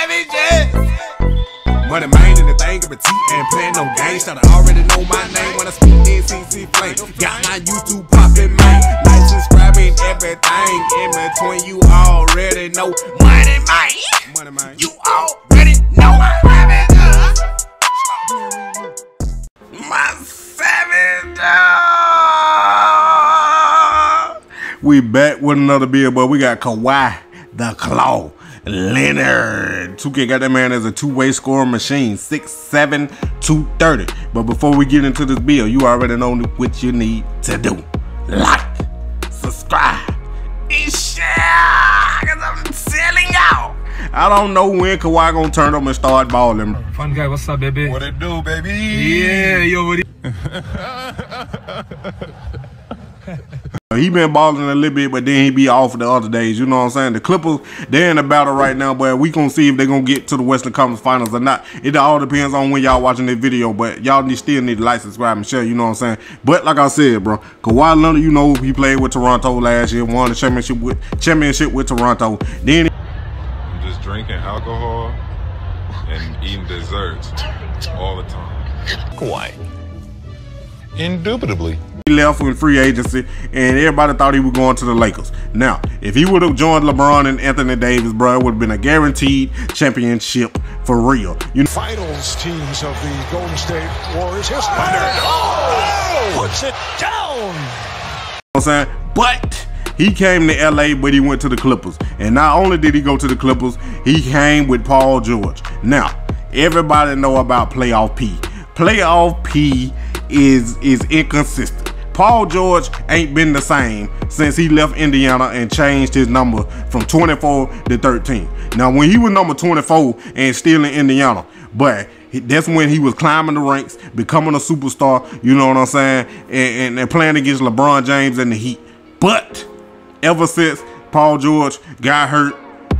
savages. Money man in the thing of a T and playing no games. Should I already know my name when I speak in CC Flame. Got my YouTube poppin', man. Like, subscribing, everything in between. You already know. Money man. Money man. You already know my savage. My savage. We back with another bill, but we got Kawhi the Claw Leonard. 2K got that man as a two-way scoring machine, 6'7", 230. But before we get into this bill, you already know what you need to do. Like, subscribe, and share, cause I'm telling y'all. I don't know when Kawhi gonna turn up and start balling. Fun guy, what's up, baby? What it do, baby? Yeah, yo, what it- He been balling a little bit, but then he be off the other days. You know what I'm saying? The Clippers, they're in the battle right now, but we gonna see if they gonna get to the Western Conference Finals or not. It all depends on when y'all watching this video, but y'all need, still need to like, subscribe, and share. You know what I'm saying? But like I said, bro, Kawhi Leonard, you know he played with Toronto last year, won the championship with championship with Toronto. Then I'm just drinking alcohol and eating desserts all the time. Kawhi. Indubitably. Left in free agency, and everybody thought he was going to the Lakers. Now, if he would have joined LeBron and Anthony Davis, bro, it would have been a guaranteed championship for real. You know. finals teams of the Golden State Warriors. Here's Leonard. Oh! Puts it down. what I'm saying? But he came to LA, but he went to the Clippers. And not only did he go to the Clippers, he came with Paul George. Now, everybody know about playoff P. Playoff P is is inconsistent. Paul George ain't been the same since he left Indiana and changed his number from 24 to 13. Now, when he was number 24 and still in Indiana, but that's when he was climbing the ranks, becoming a superstar, you know what I'm saying, and, and, and playing against LeBron James and the Heat. But ever since Paul George got hurt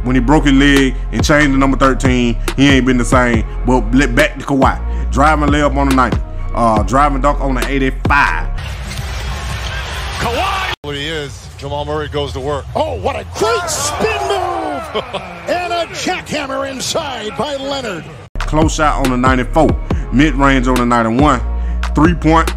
when he broke his leg and changed to number 13, he ain't been the same. But back to Kawhi, driving layup on the 90, uh, driving dunk on the 85. What he is, Jamal Murray goes to work. Oh, what a great spin move! and a jackhammer inside by Leonard. close shot on the 94, mid range on the 91, three point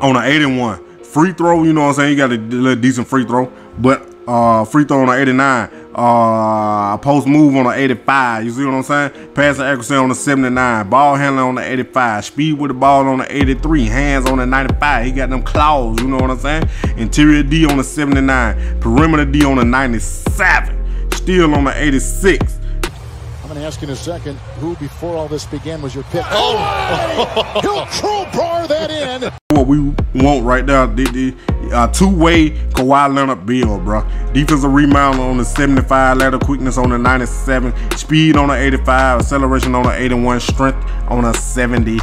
on the 81, free throw. You know what I'm saying? You got a little decent free throw, but uh, free throw on the 89, uh, post move on the 85. You see what I'm saying? Passing accuracy on the 79, ball handling on the 85, speed with the ball on the 83, hands on the 95. He got them claws. You know what I'm saying? Interior D on the 79, perimeter D on the 97, still on the 86. I'm going to ask you in a second who, before all this began, was your pick. Oh! He'll crowbar that in. what we want right now. The, the uh, two-way Kawhi Leonard build, bro. Defensive rebound on the 75, lateral quickness on the 97, speed on the 85, acceleration on the 81, strength on the 79.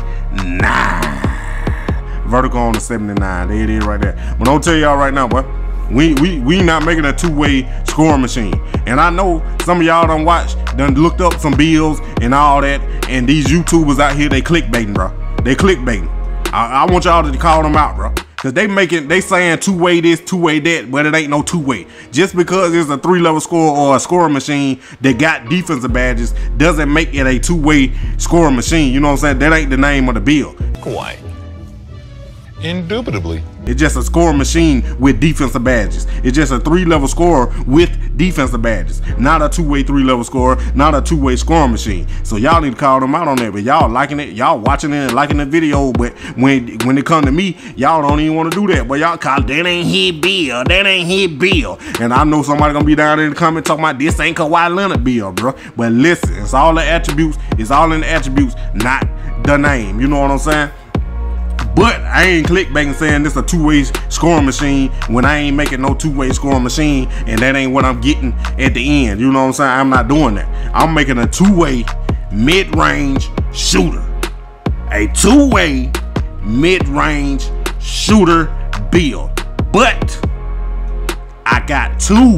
Vertical on the 79. There it is right there. But I'll tell y'all right now, boy. We, we we not making a two-way scoring machine. And I know some of y'all done watched, done looked up some bills and all that. And these YouTubers out here, they clickbaiting, bro. They clickbaiting. I, I want y'all to call them out, bro. Cause they making they saying two way this, two way that, but it ain't no two way. Just because it's a three level score or a scoring machine that got defensive badges doesn't make it a two way scoring machine. You know what I'm saying? That ain't the name of the bill. Kawhi. Indubitably. It's just a scoring machine with defensive badges. It's just a three-level scorer with defensive badges. Not a two-way three-level scorer, not a two-way scoring machine. So y'all need to call them out on that. But y'all liking it, y'all watching it and liking the video. But when when it come to me, y'all don't even want to do that. But y'all call that ain't his bill. That ain't his bill. And I know somebody gonna be down in the comment talking about this ain't Kawhi Leonard bill, bro. But listen, it's all the attributes. It's all in the attributes, not the name. You know what I'm saying? But I ain't clickbaiting saying this a two-way scoring machine when I ain't making no two-way scoring machine and that ain't what I'm getting at the end. You know what I'm saying? I'm not doing that. I'm making a two-way mid-range shooter. A two-way mid-range shooter build. But I got two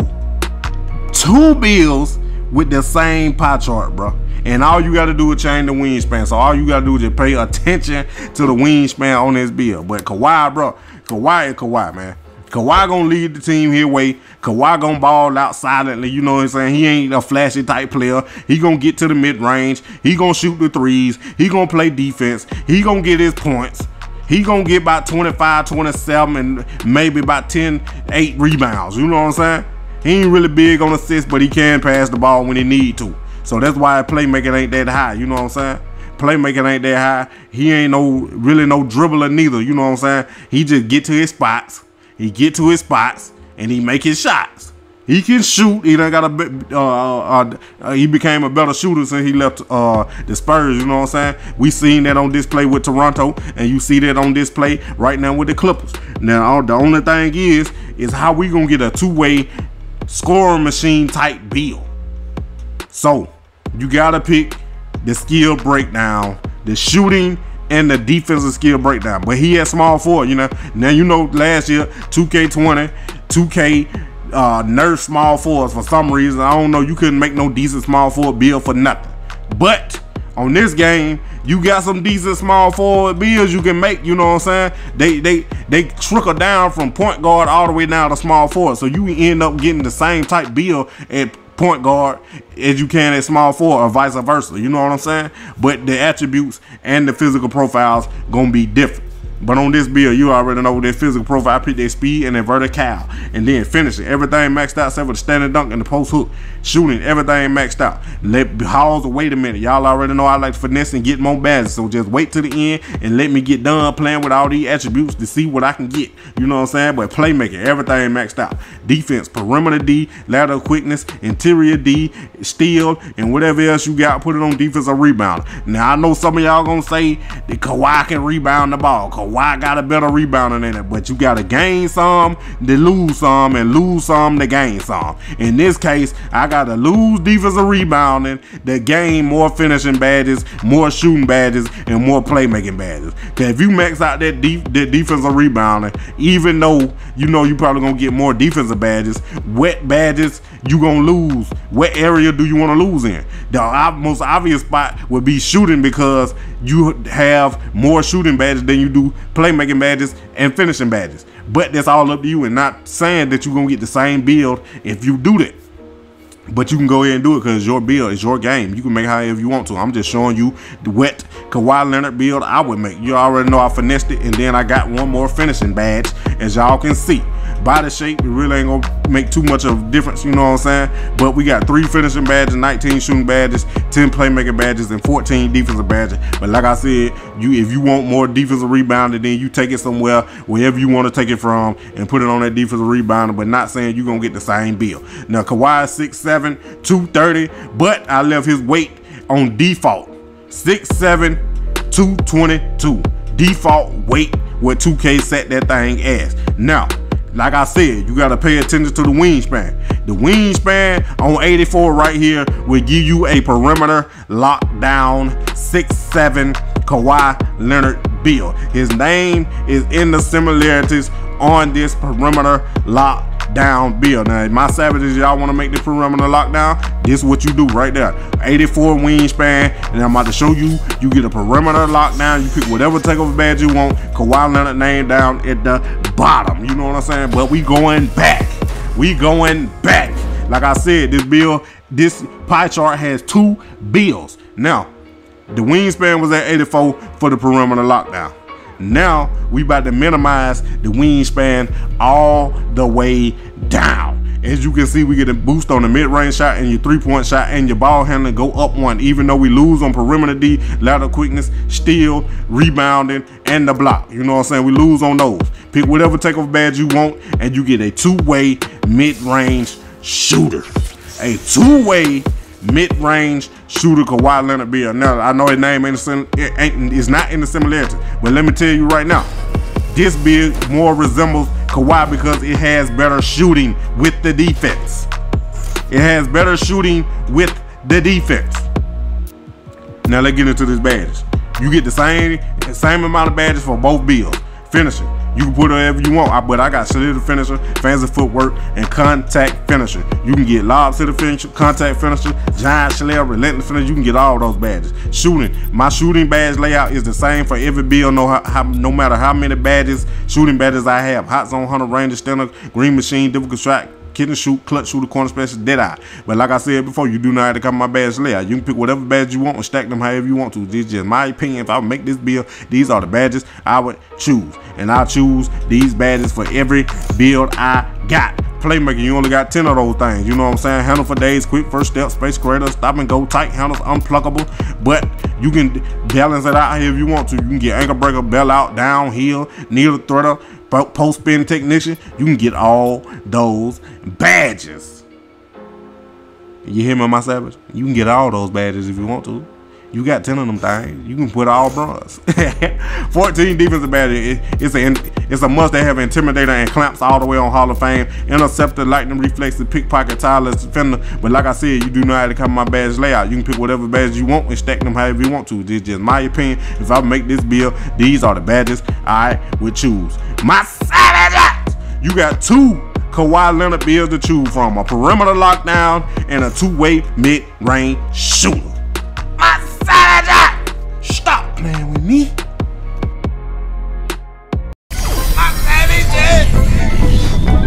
two bills with the same pie chart, bro. And all you got to do is change the wingspan. So all you got to do is just pay attention to the wingspan on this bill. But Kawhi, bro, Kawhi is Kawhi, man. Kawhi gonna lead the team his way. Kawhi gonna ball out silently. You know what I'm saying? He ain't a flashy type player. He gonna get to the mid range. He gonna shoot the threes. He gonna play defense. He gonna get his points. He gonna get about 25, 27, and maybe about 10, 8 rebounds. You know what I'm saying? He ain't really big on assists, but he can pass the ball when he need to. So that's why playmaking ain't that high. You know what I'm saying? Playmaking ain't that high. He ain't no really no dribbler neither. You know what I'm saying? He just get to his spots. He get to his spots and he make his shots. He can shoot. He done got a uh, uh, uh, he became a better shooter since he left uh, the Spurs. You know what I'm saying? We seen that on display with Toronto, and you see that on display right now with the Clippers. Now the only thing is, is how we gonna get a two way scoring machine type bill. So you gotta pick the skill breakdown, the shooting and the defensive skill breakdown. But he had small forward, you know. Now you know last year 2K20, 2K uh, nerf small forwards for some reason. I don't know. You couldn't make no decent small forward build for nothing. But on this game, you got some decent small forward builds you can make. You know what I'm saying? They they they trickle down from point guard all the way down to small forward. So you end up getting the same type build at point guard as you can at small four or vice versa. You know what I'm saying? But the attributes and the physical profiles gonna be different. But on this bill, you already know their physical profile, pick their speed and their vertical. And then finishing. Everything maxed out except for the standing dunk and the post hook. Shooting, everything maxed out. Let the Halls wait a minute. Y'all already know I like finesse and get more badges. So just wait to the end and let me get done playing with all these attributes to see what I can get. You know what I'm saying? But playmaking, everything maxed out. Defense, perimeter D, lateral quickness, interior D, steal, and whatever else you got, put it on defensive rebound. Now I know some of y'all gonna say that Kawhi can rebound the ball. Got a better rebounder than it, but you gotta gain some to lose some and lose some to gain some. In this case, I gotta lose defensive rebounding to gain more finishing badges, more shooting badges, and more playmaking badges. Cause if you max out that, def that defensive rebounding, even though you know you probably gonna get more defensive badges, wet badges you gonna lose. What area do you want to lose in? The most obvious spot would be shooting because you have more shooting badges than you do playmaking badges and finishing badges. But that's all up to you and not saying that you're to get the same build if you do that. But you can go ahead and do it because your build is your game. You can make however you want to. I'm just showing you the wet Kawhi Leonard build I would make. You already know I finessed it, and then I got one more finishing badge, as y'all can see body shape, it really ain't gonna make too much of a difference, you know what I'm saying? But we got three finishing badges, 19 shooting badges, 10 playmaking badges, and 14 defensive badges. But like I said, you if you want more defensive rebounder, then you take it somewhere, wherever you want to take it from, and put it on that defensive rebounder, but not saying you're gonna get the same bill. Now Kawhi 6'7, 230, but I left his weight on default. 6'7, 222. Default weight what 2K set that thing as. Now, like I said, you got to pay attention to the wingspan. The wingspan on 84 right here will give you a perimeter lockdown 6'7 Kawhi Leonard build. His name is in the similarities on this perimeter lock down bill. Now, my savages, y'all want to make the perimeter lockdown? This is what you do right there. 84 wingspan, and I'm about to show you. You get a perimeter lockdown. You pick whatever takeover badge you want. Kawhi Leonard name down at the bottom. You know what I'm saying? But we going back. We going back. Like I said, this bill, this pie chart has two bills. Now, the wingspan was at 84 for the perimeter lockdown. Now we about to minimize the wingspan all the way down. As you can see, we get a boost on the mid-range shot and your three-point shot and your ball handling go up one, even though we lose on perimeter D, lateral quickness, steal, rebounding, and the block. You know what I'm saying? We lose on those. Pick whatever takeover badge you want, and you get a two-way mid-range shooter. A two-way mid-range shooter Kawhi Leonard be another. I know his name ain't, ain't is not in the similarity, but let me tell you right now, this big more resembles Kawhi because it has better shooting with the defense. It has better shooting with the defense. Now let's get into this badges. You get the same same amount of badges for both bills. Finishing, You can put whatever you want, I- but I got slithery finisher, fancy footwork, and contact finisher. You can get lob city finisher, contact finisher, giant shell, relentless finisher. You can get all those badges. Shooting, my shooting badge layout is the same for every bill. No, how, no matter how many badges, shooting badges I have. Hot zone hunter, ranger, standard, green machine, difficult strike, kid and shoot, clutch shooter, corner special, dead eye. But like I said before, you do not have to come my badge layout. You can pick whatever badge you want and stack them however you want to. This is just my opinion. If I make this build, these are the badges I would choose. And I choose these badges for every build I got. Playmaker, you only got 10 of those things. You know what I'm saying? Handle for days, quick first step, space creator, stop and go, tight handles, unpluckable. But you can balance it out here if you want to. You can get ankle breaker, bail out, downhill, needle threader, post spin technician. You can get all those badges. You hear me, my savage? You can get all those badges if you want to. You got 10 of them things. You can put all bronze. 14 defensive badges. It, it's a it's a must. They have intimidator and clamps all the way on Hall of Fame. Interceptor, lightning reflexes, pickpocket, tireless defender. But like I said, you do know how to come my badge layout. You can pick whatever badge you want and stack them however you want to. This is just my opinion. If I make this bill, these are the badges I would choose. My savages! You got two Kawhi Leonard builds to choose from a perimeter lockdown and a two-way mid-range shooter. Playing with me. My savages!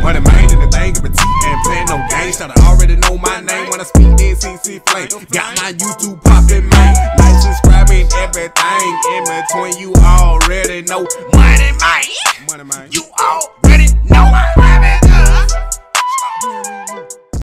Money man the thing of a T and playing no games. Should already know my name when I speak in CC Flame. Got my YouTube poppin', man. Like, subscribing, everything in between. You already know. Money man. Money man. You all